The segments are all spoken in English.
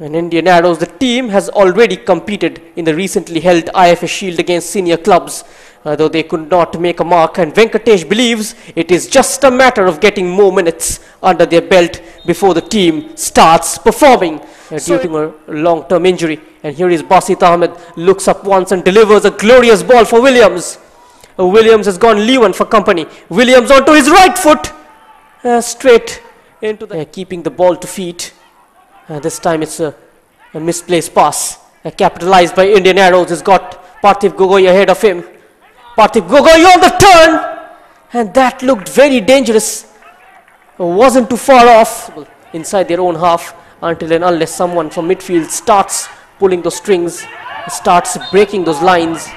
And Indian Arrows, the team has already competed in the recently held IFA Shield against senior clubs, uh, though they could not make a mark. And Venkatesh believes it is just a matter of getting more minutes under their belt before the team starts performing uh, due to a long-term injury. And here is Basit Ahmed, looks up once and delivers a glorious ball for Williams. Uh, Williams has gone Lewan for company. Williams onto his right foot, uh, straight into the, keeping the ball to feet. Uh, this time it's a, a misplaced pass. Uh, capitalized by Indian Arrows. He's got Parthib Gogoi ahead of him. Parthib Gogoi on the turn. And that looked very dangerous. Uh, wasn't too far off inside their own half until and unless someone from midfield starts pulling those strings, starts breaking those lines.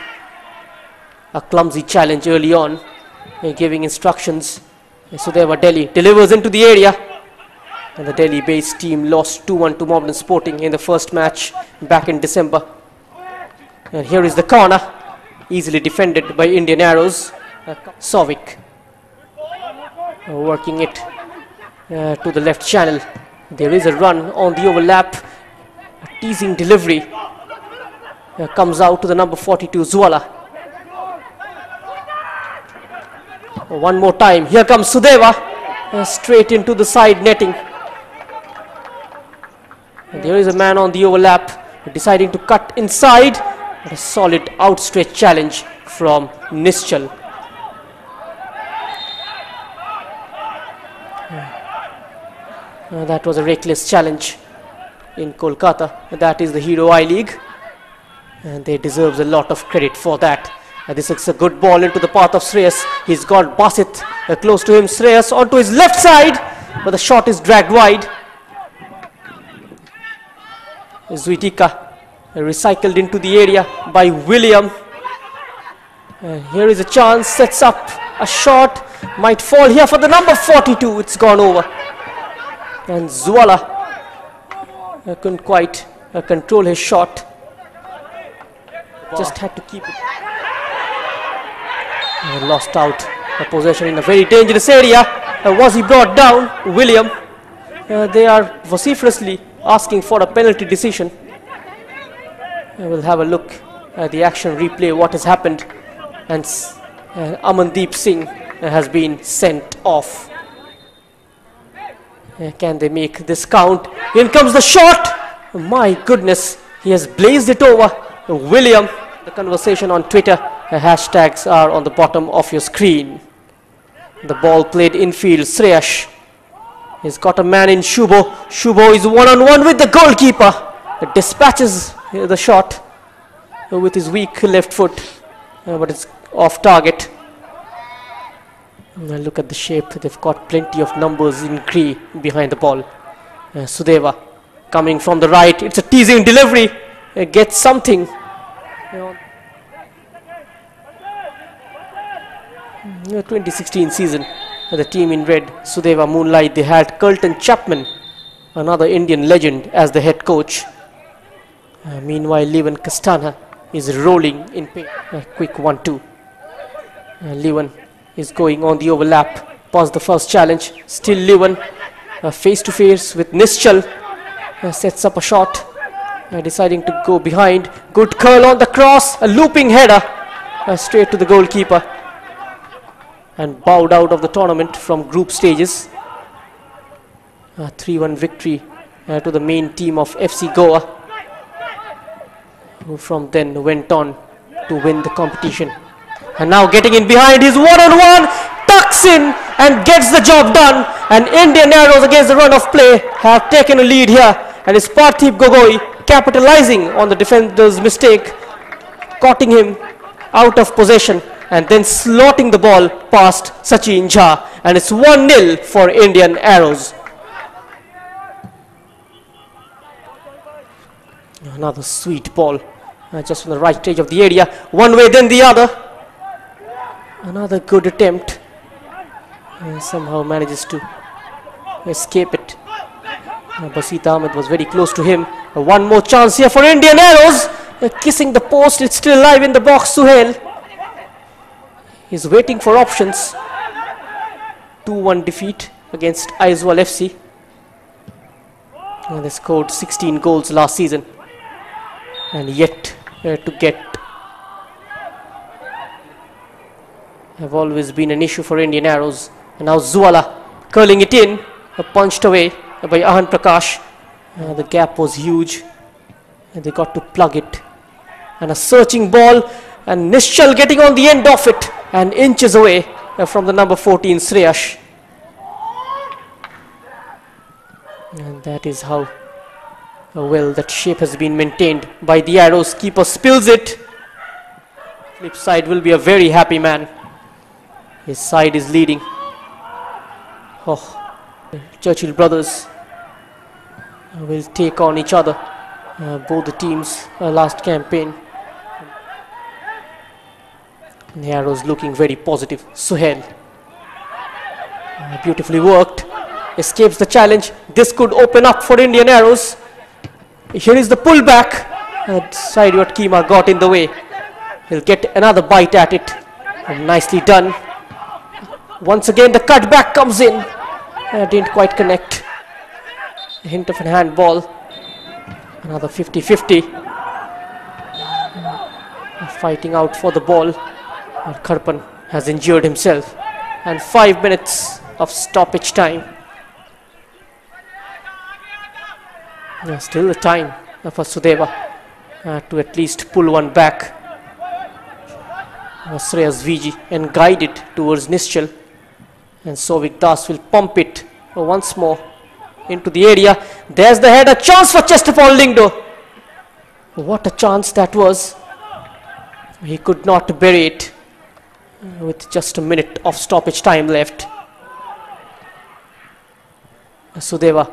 A clumsy challenge early on, uh, giving instructions. Uh, Sudeva Delhi delivers into the area. And the Delhi-based team lost 2-1 to Moblin Sporting in the first match back in December. And here is the corner, easily defended by Indian Arrows. Uh, Sovik uh, working it uh, to the left channel. There is a run on the overlap. A teasing delivery uh, comes out to the number 42 Zwala. One more time. Here comes Sudeva. uh, straight into the side netting. And there is a man on the overlap deciding to cut inside. A solid outstretched challenge from Nischal. Uh, that was a reckless challenge in Kolkata. That is the Hero I League. And they deserves a lot of credit for that. Uh, this is a good ball into the path of Shreyas. He's got Basit uh, close to him. Shreyas onto his left side. But the shot is dragged wide. Zuitika recycled into the area by William. Uh, here is a chance. Sets up a shot. Might fall here for the number 42. It's gone over. And Zwala uh, couldn't quite uh, control his shot. Just had to keep it. Uh, lost out a possession in a very dangerous area. Uh, was he brought down? William. Uh, they are vociferously asking for a penalty decision. We'll have a look at the action replay, what has happened. And uh, Amandeep Singh has been sent off. Uh, can they make this count? In comes the shot! My goodness, he has blazed it over. William, the conversation on Twitter, uh, hashtags are on the bottom of your screen. The ball played infield, Sreyash. He's got a man in Shubo. Shubo is one on one with the goalkeeper. It dispatches the shot with his weak left foot, uh, but it's off target. Now look at the shape. They've got plenty of numbers in Cree behind the ball. Uh, Sudeva coming from the right. It's a teasing delivery. Uh, gets something. Uh, 2016 season, the team in red, Sudeva Moonlight, they had Carlton Chapman, another Indian legend, as the head coach. Uh, meanwhile, Levan Castana is rolling in pain. A quick 1 2. Uh, Levan is going on the overlap. Past the first challenge. Still Levan uh, face to face with Nischal. Uh, sets up a shot. Uh, deciding to go behind. Good curl on the cross. A looping header. Uh, straight to the goalkeeper. And bowed out of the tournament from group stages. A 3 1 victory uh, to the main team of FC Goa. Who from then went on to win the competition. And now getting in behind his one on one, tucks in and gets the job done. And Indian Arrows against the run of play have taken a lead here. And it's Parthib Gogoi capitalizing on the defender's mistake, cutting him out of possession and then slotting the ball past Sachin Jha. And it's 1 0 for Indian Arrows. Another sweet ball uh, just on the right edge of the area. One way, then the other. Another good attempt. Uh, somehow manages to escape it. Uh, Basit Ahmed was very close to him. Uh, one more chance here for Indian Arrows. Uh, kissing the post. It's still alive in the box. Suhail. He's waiting for options. 2 1 defeat against Aizawl FC. Uh, they scored 16 goals last season and yet uh, to get have always been an issue for Indian Arrows. And now Zuala curling it in, uh, punched away by Ahan Prakash. Uh, the gap was huge and they got to plug it. And a searching ball and Nischal getting on the end of it and inches away uh, from the number 14 Sreyash. And that is how uh, well that shape has been maintained by the arrows. Keeper spills it. Flip side will be a very happy man. His side is leading. Oh, Churchill brothers uh, will take on each other. Uh, both the teams uh, last campaign. Arrows looking very positive. Suhail. Uh, beautifully worked. Escapes the challenge. This could open up for Indian arrows. Here is the pullback. Uh, Saidwat Kima got in the way. He'll get another bite at it. And nicely done. Once again the cutback comes in. Uh, didn't quite connect. A hint of a handball. Another 50-50. Uh, fighting out for the ball. Karpan has injured himself. And five minutes of stoppage time. Yeah, still the time for Sudeva uh, to at least pull one back. Viji and guide it towards Nischal. And Sovik Das will pump it once more into the area. There's the head, a chance for Chesterpaul Lyngdoh. What a chance that was. He could not bury it with just a minute of stoppage time left. Sudeva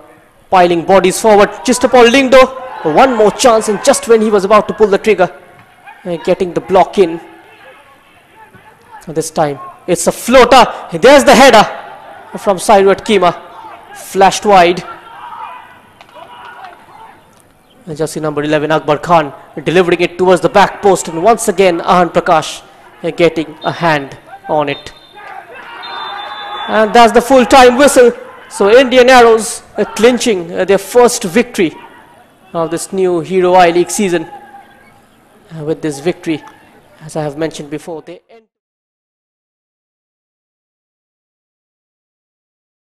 piling bodies forward. Chesterpaul Lyngdoh. One more chance and just when he was about to pull the trigger, uh, getting the block in. This time it's a floater. There's the header from Saidwat Kima. Flashed wide. And just see number 11 Akbar Khan delivering it towards the back post and once again Ahan Prakash getting a hand on it. And that's the full time whistle. So Indian Arrows uh, clinching uh, their first victory of this new Hero I League season. Uh, with this victory, as I have mentioned before, they end